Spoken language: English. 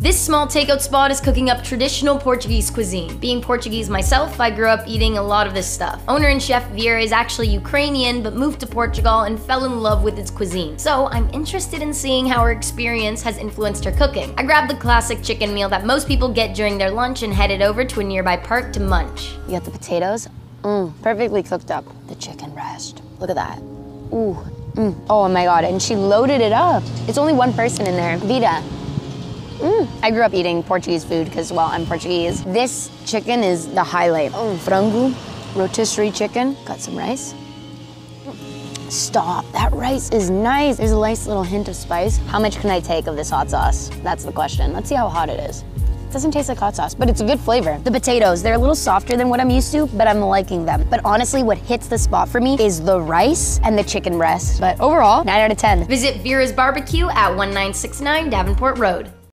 This small takeout spot is cooking up traditional Portuguese cuisine. Being Portuguese myself, I grew up eating a lot of this stuff. Owner and chef Vira is actually Ukrainian, but moved to Portugal and fell in love with its cuisine. So I'm interested in seeing how her experience has influenced her cooking. I grabbed the classic chicken meal that most people get during their lunch and headed over to a nearby park to munch. You got the potatoes, mm, perfectly cooked up. The chicken breast, look at that. Ooh, mm. oh my God, and she loaded it up. It's only one person in there, Vira. Mm. I grew up eating Portuguese food because, well, I'm Portuguese. This chicken is the highlight. Mm. Frango, rotisserie chicken. Got some rice. Stop, that rice is nice. There's a nice little hint of spice. How much can I take of this hot sauce? That's the question. Let's see how hot it is. It doesn't taste like hot sauce, but it's a good flavor. The potatoes, they're a little softer than what I'm used to, but I'm liking them. But honestly, what hits the spot for me is the rice and the chicken breast. But overall, 9 out of 10. Visit Vira's Barbecue at 1969 Davenport Road.